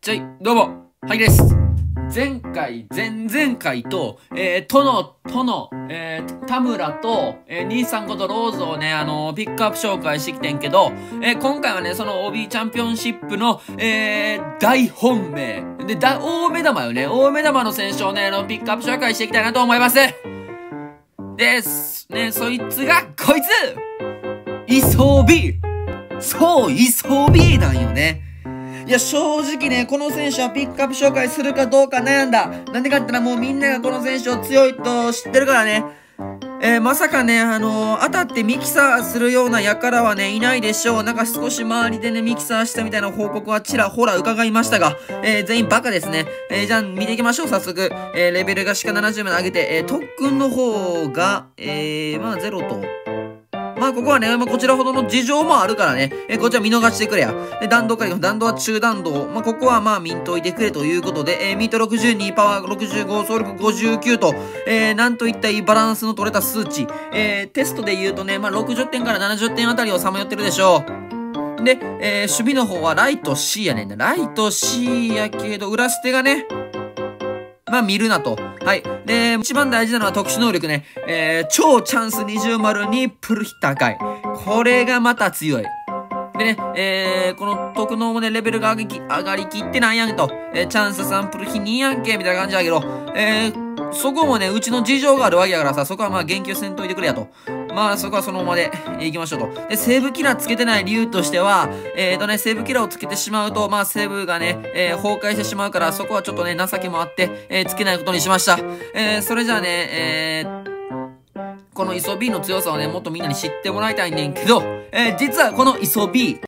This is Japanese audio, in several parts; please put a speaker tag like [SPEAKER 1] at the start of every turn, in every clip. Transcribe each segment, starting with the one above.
[SPEAKER 1] ちょい、どうも、はいです。前回、前々回と、えー、殿、殿、えー、田村と、えー、兄さんことローズをね、あのー、ピックアップ紹介してきてんけど、えー、今回はね、その OB チャンピオンシップの、えー、大本命。で、大、大目玉よね。大目玉の選手をね、あの、ピックアップ紹介していきたいなと思います。です。ね、そいつが、こいつイソービーそう、イソービーなんよね。いや、正直ね、この選手はピックアップ紹介するかどうか悩んだ。なんでかって言ったらもうみんながこの選手を強いと知ってるからね。えー、まさかね、あのー、当たってミキサーするような輩はね、いないでしょう。なんか少し周りでね、ミキサーしたみたいな報告はちらほら伺いましたが、えー、全員バカですね。えじゃあ見ていきましょう、早速。えレベルがしか70まで上げて、え特訓の方が、えまあ0と。まあ、ここはね、まあ、こちらほどの事情もあるからね、えこちら見逃してくれや。で、弾道回復、弾道は中弾道。まあ、ここはまあ、見んといてくれということで、えー、ミート62、パワー65、総力59と、えー、なんといったいいバランスの取れた数値。えー、テストで言うとね、まあ、60点から70点あたりをさまよってるでしょう。で、えー、守備の方はライト C やねんな。ライト C やけど、裏捨てがね、まあ見るなと。はい。で、一番大事なのは特殊能力ね。えー、超チャンス20丸にプルヒッター回。これがまた強い。でね、えー、この特能もね、レベルが上がりきってなんやんと。えー、チャンスサンプル比2やんけ、みたいな感じだけど、えー、そこもね、うちの事情があるわけやからさ、そこはまあ言及せんといてくれやと。まあそこはそのままで行きましょうと。で、セーブキラーつけてない理由としては、えーとね、セーブキラーをつけてしまうと、まあセーブがね、えー、崩壊してしまうから、そこはちょっとね、情けもあって、え、つけないことにしました。えー、それじゃあね、え、このイソ B の強さをね、もっとみんなに知ってもらいたいねんけど、え、実はこのイソ B、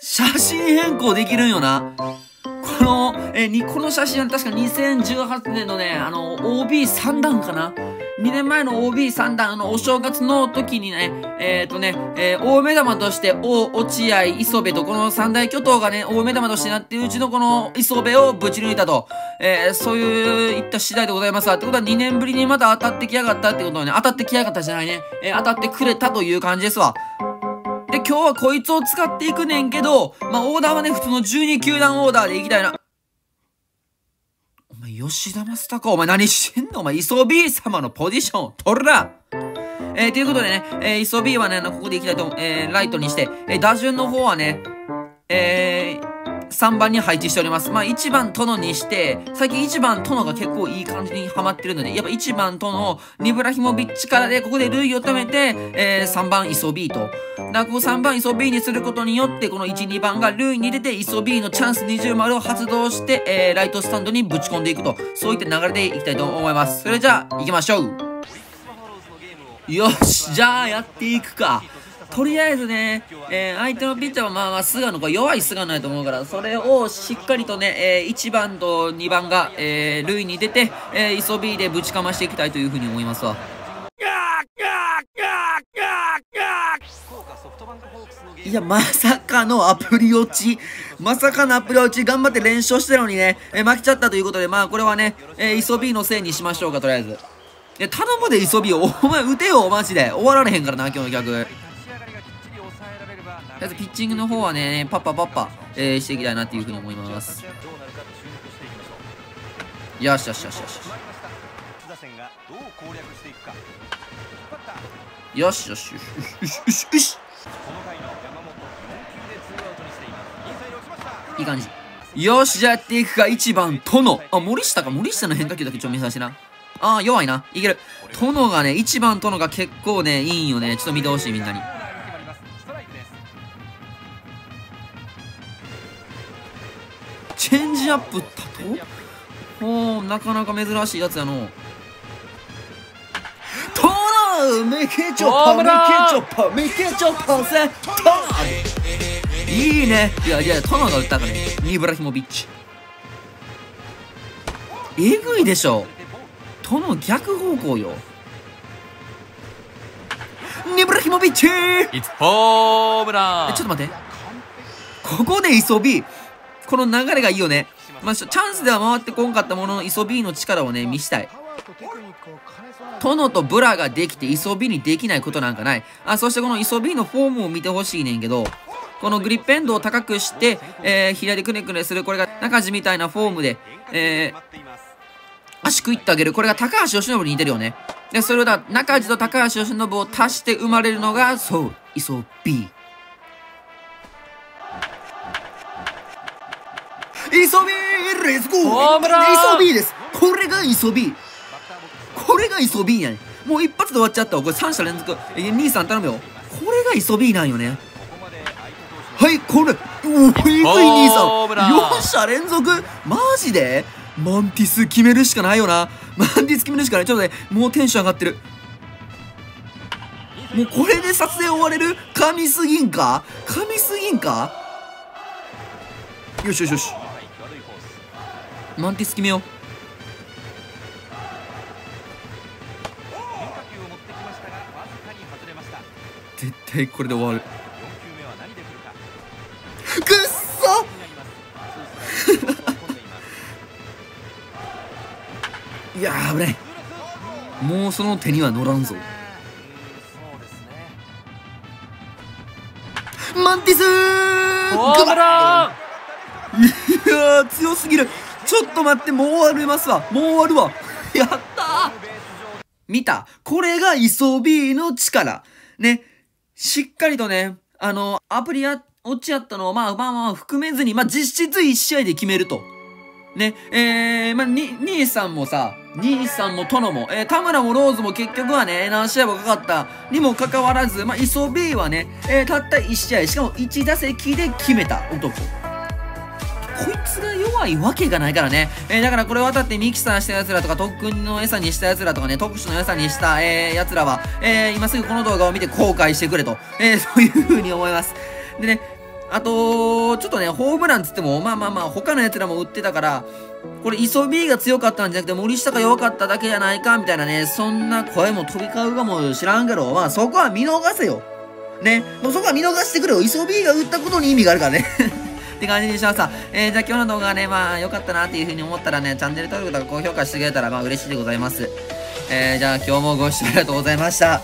[SPEAKER 1] 写真変更できるんよな。この、えー、に、この写真は確か2018年のね、あの、OB3 段かな ?2 年前の OB3 段、あの、お正月の時にね、えっ、ー、とね、えー、大目玉として、大、落合、磯部と、この三大巨頭がね、大目玉としてなって、うちのこの磯部をぶち抜いたと、えー、そういう、いった次第でございますわ。ってことは2年ぶりにまた当たってきやがったってことはね、当たってきやがったじゃないね、えー、当たってくれたという感じですわ。で、今日はこいつを使っていくねんけど、まあ、オーダーはね、普通の12球団オーダーでいきたいな。お前、吉田正尚、お前何してんの？お前、磯 B 様のポジション取るなえー、ということでね、えー、磯 B はね、ここでいきたいと。えー、ライトにして、えー、打順の方はね、えー、3番に配置しております。まあ1番殿にして、最近1番殿が結構いい感じにハマってるので、やっぱ1番殿、ニブラヒモビッチからで、ここで類を止めて、えー、3番イソビーと。だここ3番イソビーにすることによって、この1、2番が類に出て、イソビーのチャンス20丸を発動して、えー、ライトスタンドにぶち込んでいくと。そういった流れでいきたいと思います。それじゃあ、行きましょうよし、じゃあやっていくか。とりあえずね、えー、相手のピッチャーはまあまあ菅野、弱い菅野やと思うから、それをしっかりとね、えー、1番と2番が、えー、塁に出て、えー、磯 B でぶちかましていきたいというふうに思いますわ。いや、まさかのアプリ落ち。まさかのアプリ落ち。頑張って連勝してるのにね、えー、負けちゃったということで、まあ、これはね、えー、磯 B のせいにしましょうか、とりあえず。いや、頼むで、磯 B を。お前、打てよ、マジで。終わられへんからな、今日の逆。りあえずピッチングの方はね、パッパパッパ、えー、していきたいなっていうふうに思います。よしよしよしよし。よしよしよしよしよしよしいい感じ。よし、じゃあやっていくか。1番、殿。あ、森下か。森下の変化球だけちょっと見させてな。ああ、弱いな。いける。殿がね、1番殿が結構ね、いいんよね。ちょっと見てほしい、みんなに。ジアップだと？おなかなか珍しいやつやの。トラメケチョッパメケチョッパメケチョッパセット。いいね。いやいやトナが打ったかね。ニブラヒモビッチ。えぐいでしょ。トの逆方向よ。ニブラヒモビッチ！
[SPEAKER 2] ホームラ
[SPEAKER 1] ンちょっと待って。ここでイソビこの流れがいいよね。まあ、チャンスでは回ってこんかったものの、イソビーの力をね、見したい。殿とブラができて、イソビーにできないことなんかない。あ、そしてこのイソビーのフォームを見てほしいねんけど、このグリップエンドを高くして、えー、左くねくねする。これが中地みたいなフォームで、えー、足食いってあげる。これが高橋由伸に似てるよね。で、それをだ、中地と高橋由伸を足して生まれるのが、そう、磯 B。磯 B! レッツゴー
[SPEAKER 2] ホームラン
[SPEAKER 1] 磯 B ですこれが磯 B! これが磯 B やねもう一発で終わっちゃったわ。これ3者連続。え、兄さん頼むよ。これが磯 B なんよね。はい、これ、おお、えぐい兄さん。4者連続マジで？マンティス決めるしかないよな。マンティス決めるしかない。ちょっとね、もうテンション上がってる。もうこれで撮影終われる？神すぎんか？神すぎんか？よしよしよし。マンティス決めよう。絶対これで終わる。くっそ！いやー危ない。もうその手には乗らんぞ。マンティスー
[SPEAKER 2] ホー
[SPEAKER 1] いやー強すぎるちょっと待ってもう終わりますわ。もう終わるわ。やったー。見た。これがイソビーの力。ね。しっかりとねあのアプリや落ちやったのをまあまあまあ含めずにまあ実質1試合で決めると。ね、えー、まあ、に、兄さんもさ、兄さんも殿も、えー、田村もローズも結局はね、何試合もかかった。にもかかわらず、まあ、磯 B はね、えー、たった1試合、しかも1打席で決めた男。こいつが弱いわけがないからね。えー、だからこれ渡ってミキサーした奴らとか、特訓の餌にした奴らとかね、特殊の餌にした、えー、奴らは、えー、今すぐこの動画を見て後悔してくれと、えー、そういう風に思います。でね、あと、ちょっとね、ホームランつっても、まあまあまあ、他の奴らも打ってたから、これ、磯 B が強かったんじゃなくて、森下が弱かっただけじゃないか、みたいなね、そんな声も飛び交うかもしらんけど、まあそこは見逃せよ。ね、もうそこは見逃してくれよ。磯 B が打ったことに意味があるからね。って感じにしました。えー、じゃあ今日の動画はね、まあ良かったなっていう風に思ったらね、チャンネル登録とか高評価してくれたらまあ嬉しいでございます。えー、じゃあ今日もご視聴ありがとうございました。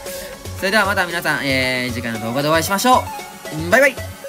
[SPEAKER 1] それではまた皆さん、えー、次回の動画でお会いしましょう。バイバイ